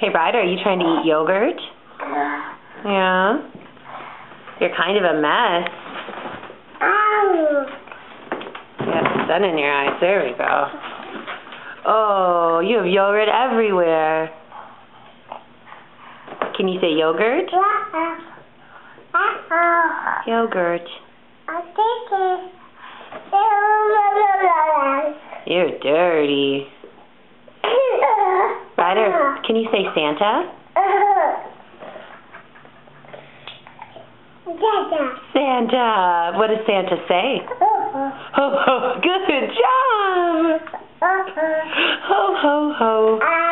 Hey, Ryder, are you trying to eat yogurt? Yeah. You're kind of a mess. You have sun in your eyes. There we go. Oh, you have yogurt everywhere. Can you say yogurt? Yogurt. You're dirty. Ryder, uh-huh. can you say Santa? Uh-huh. Santa. What does Santa say? Uh-huh. Ho ho. Good job. Ho ho ho. Uh,